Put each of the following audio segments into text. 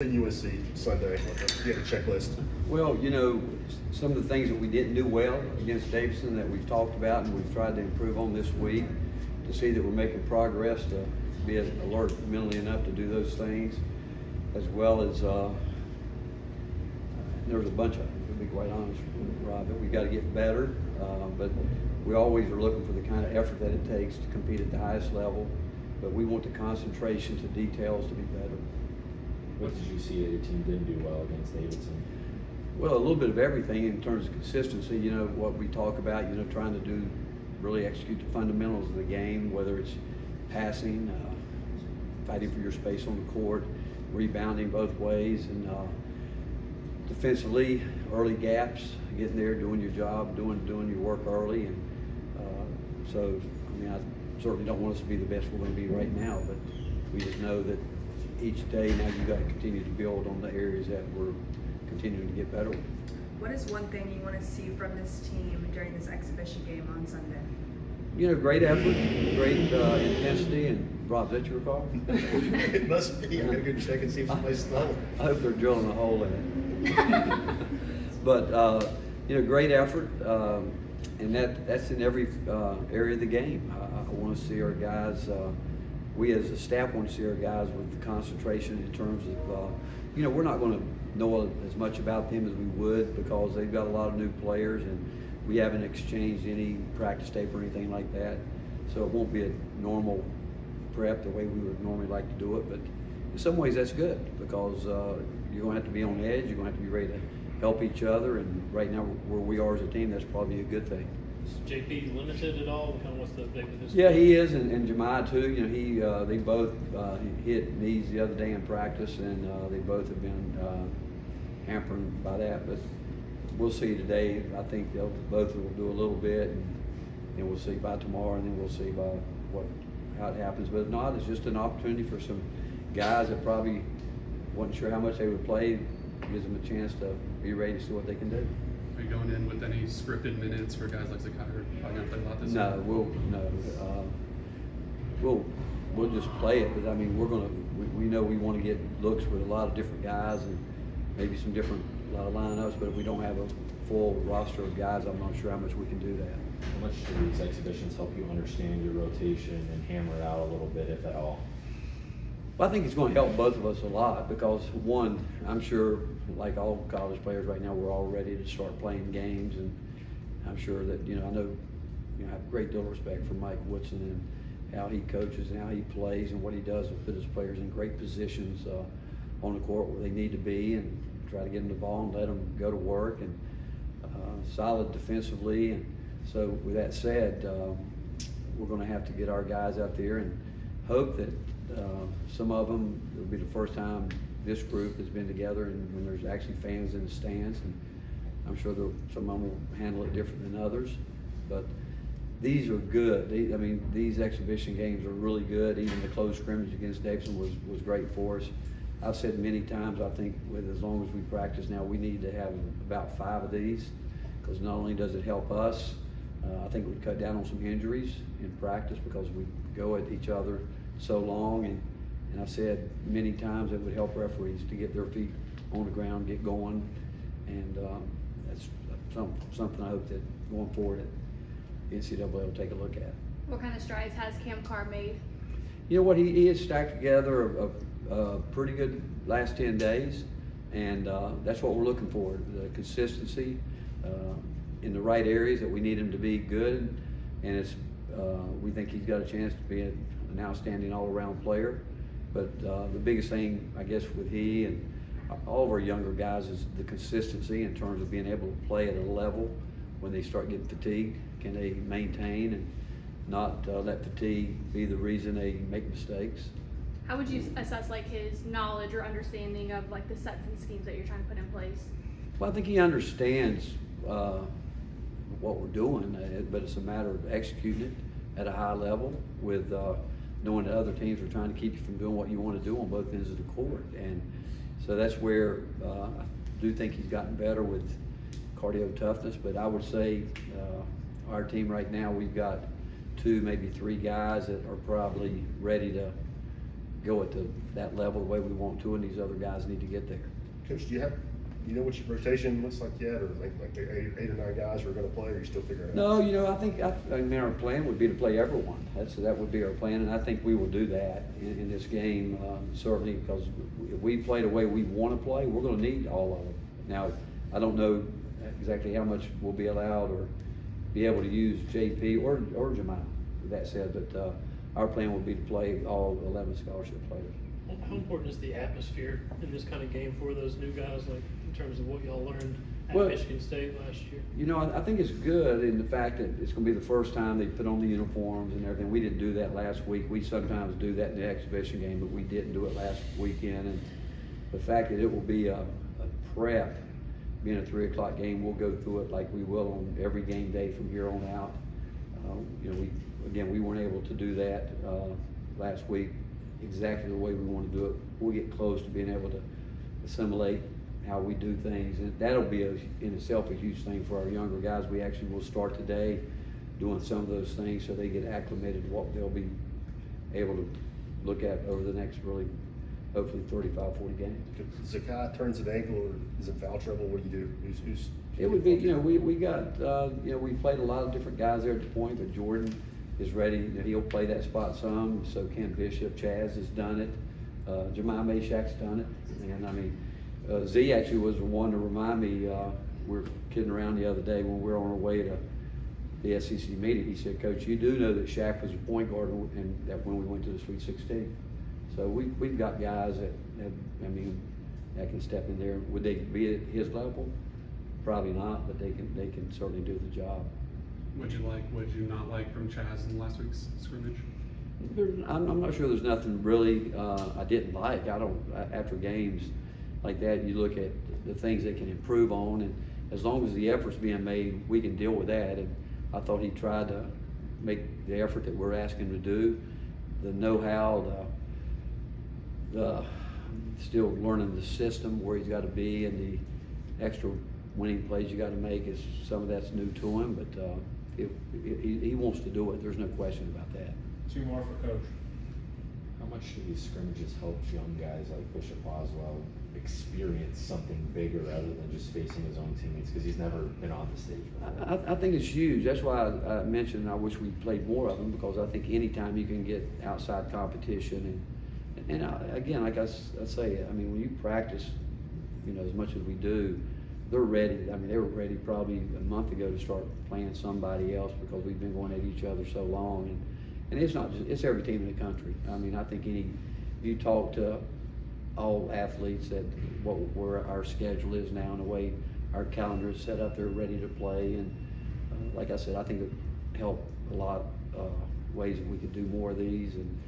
USC Sunday? You had a checklist. Well, you know, some of the things that we didn't do well against Davidson that we've talked about and we've tried to improve on this week, to see that we're making progress, to be alert mentally enough to do those things, as well as, uh, there's a bunch of, to be quite honest, Rob, that we got to get better, uh, but we always are looking for the kind of effort that it takes to compete at the highest level, but we want the concentration to details to be better. What did you see that your team didn't do well against Davidson? Well, a little bit of everything in terms of consistency. You know what we talk about. You know, trying to do really execute the fundamentals of the game, whether it's passing, uh, fighting for your space on the court, rebounding both ways, and uh, defensively, early gaps, getting there, doing your job, doing doing your work early, and uh, so I mean, I certainly don't want us to be the best we're going to be right now, but we just know that each day now you've got to continue to build on the areas that we're continuing to get better with. What is one thing you want to see from this team during this exhibition game on Sunday? You know, great effort, great uh, intensity, and Rob, is that your call? it must be. I'm gonna go check and see if somebody stole it. I hope they're drilling a hole in it. but uh, you know, great effort, um, and that that's in every uh, area of the game. I, I want to see our guys. We as a staff want to see our guys with the concentration in terms of, uh, you know, we're not going to know as much about them as we would because they've got a lot of new players and we haven't exchanged any practice tape or anything like that. So it won't be a normal prep the way we would normally like to do it. But in some ways that's good because uh, you're going to have to be on edge. You're going to have to be ready to help each other. And right now where we are as a team, that's probably a good thing. JP limited at all? Kind of what's the update with his? Yeah, he is, and, and Jahmai too. You know, he uh, they both uh, hit knees the other day in practice, and uh, they both have been uh, hampered by that. But we'll see today. I think they'll both will do a little bit, and, and we'll see by tomorrow, and then we'll see by what how it happens. But if not, it's just an opportunity for some guys that probably wasn't sure how much they would play. Gives them a chance to be ready to see what they can do. Are you going in with any scripted minutes for guys like Zakai? Probably gonna play a lot this No, year. we'll no. Uh, we'll we'll just play it, but I mean, we're gonna we, we know we want to get looks with a lot of different guys and maybe some different a lot of lineups. But if we don't have a full roster of guys, I'm not sure how much we can do that. How much do these exhibitions help you understand your rotation and hammer it out a little bit, if at all? Well, I think it's going to help both of us a lot because one, I'm sure, like all college players right now, we're all ready to start playing games, and I'm sure that you know I know you know I have a great deal of respect for Mike Woodson and how he coaches and how he plays and what he does to put his players in great positions uh, on the court where they need to be and try to get them the ball and let them go to work and uh, solid defensively. And so, with that said, um, we're going to have to get our guys out there and hope that uh, some of them it'll be the first time this group has been together and when there's actually fans in the stands and I'm sure some of them will handle it different than others. But these are good. I mean these exhibition games are really good. Even the close scrimmage against Davidson was was great for us. I've said many times I think with as long as we practice now we need to have about five of these because not only does it help us uh, I think we cut down on some injuries in practice because we go at each other so long, and, and I've said many times it would help referees to get their feet on the ground, get going, and um, that's some, something I hope that going forward at NCAA will take a look at. What kind of strides has Cam Carr made? You know what? He, he has stacked together a, a, a pretty good last 10 days, and uh, that's what we're looking for the consistency uh, in the right areas that we need him to be good. And it's, uh, we think he's got a chance to be a, an outstanding all around player. But uh, the biggest thing, I guess, with he and all of our younger guys is the consistency in terms of being able to play at a level when they start getting fatigued. Can they maintain and not uh, let fatigue be the reason they make mistakes? How would you assess like his knowledge or understanding of like the sets and schemes that you're trying to put in place? Well, I think he understands uh, what we're doing, uh, but it's a matter of executing it at a high level with uh, knowing that other teams are trying to keep you from doing what you want to do on both ends of the court. And so that's where uh, I do think he's gotten better with cardio toughness. But I would say uh, our team right now, we've got two, maybe three guys that are probably ready to go at the, that level the way we want to, and these other guys need to get there. Coach, do you have, you know what your rotation looks like yet, or like, like eight, eight or nine guys who are gonna play, or you still figuring it out? No, you know, I think, I, I mean, our plan would be to play everyone. That's, that would be our plan, and I think we will do that in, in this game, um, certainly, because if we play the way we want to play, we're gonna need all of them. Now, I don't know exactly how much we'll be allowed or be able to use JP or, or Jahmai, that said, but, uh, our plan would be to play all eleven scholarship players. How important is the atmosphere in this kind of game for those new guys, like in terms of what y'all learned at Well- Michigan State last year? You know, I, I think it's good in the fact that it's gonna be the first time they put on the uniforms and everything. We didn't do that last week. We sometimes do that in the exhibition game, but we didn't do it last weekend. And the fact that it will be a, a prep, being a three o'clock game, we'll go through it like we will on every game day from here on out. Uh, you know, we, again, we weren't able to do that, uh, last week exactly the way we wanna do it. We'll get close to being able to assimilate how we do things, and that'll be a, in itself a huge thing for our younger guys. We actually will start today doing some of those things so they get acclimated to what they'll be able to look at over the next really, hopefully 35, 40 games. If Zakai turns an ankle or is in foul trouble, what do you do? Who's, who's? It would be, you know, we, we got, uh, you know, we played a lot of different guys there at the point, but Jordan is ready, You know, he'll play that spot some, so Ken Bishop, Chaz has done it, uh, Jahmai Mashack's done it, and I mean, uh, Z actually was the one to remind me, uh, we were kidding around the other day when we were on our way to the SEC meeting, he said, Coach, you do know that Shaq was a point guard and that when we went to the Sweet Sixteen. So we, we've got guys that, that, I mean, that can step in there, would they be at his level? Probably not, but they can, they can certainly do the job. What'd you like, what'd you not like from Chaz in last week's scrimmage? There, I'm, I'm not sure there's nothing really, uh, I didn't like, I don't, after games like that, you look at the things they can improve on, and as long as the effort's being made, we can deal with that, and I thought he tried to make the effort that we're asking to do, the know-how, the, the, still learning the system, where he's gotta be, and the extra winning plays you gotta make is, some of that's new to him, but, uh, it, he, he wants to do it, there's no question about that. Two more for coach. Much do these scrimmages help young guys like Bishop Boswell experience something bigger rather than just facing his own teammates? Because he's never been on the stage before. I, I think it's huge. That's why I, I mentioned I wish we played more of them because I think anytime you can get outside competition and, and I, again, like I say, I mean, when you practice, you know, as much as we do, they're ready. I mean, they were ready probably a month ago to start playing somebody else because we've been going at each other so long. And, and it's not just, it's every team in the country. I mean, I think any, you talk to all athletes that what, where our schedule is now and the way our calendar is set up, they're ready to play. And uh, like I said, I think it help a lot uh, ways that we could do more of these. And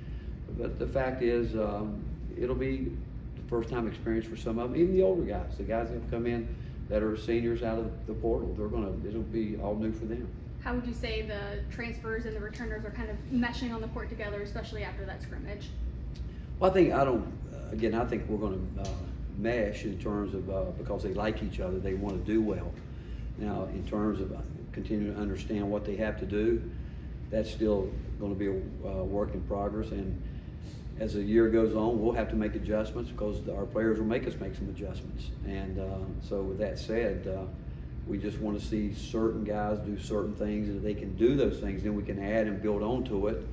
but the fact is, um, it'll be the first time experience for some of them, even the older guys, the guys that have come in that are seniors out of the portal. They're gonna, it'll be all new for them. How would you say the transfers and the returners are kind of meshing on the court together, especially after that scrimmage? Well, I think, I don't, uh, again, I think we're gonna, uh, mesh in terms of, uh, because they like each other, they wanna do well. Now, in terms of uh, continuing to understand what they have to do, that's still gonna be a, uh, work in progress, and as the year goes on, we'll have to make adjustments, because our players will make us make some adjustments. And, uh, so with that said, we just wanna see certain guys do certain things, and if they can do those things, then we can add and build onto it.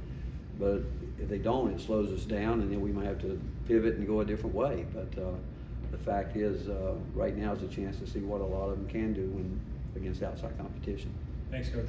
But if they don't, it slows us down, and then we might have to pivot and go a different way. But uh, the fact is, uh, right now is a chance to see what a lot of them can do when against outside competition. Thanks, coach.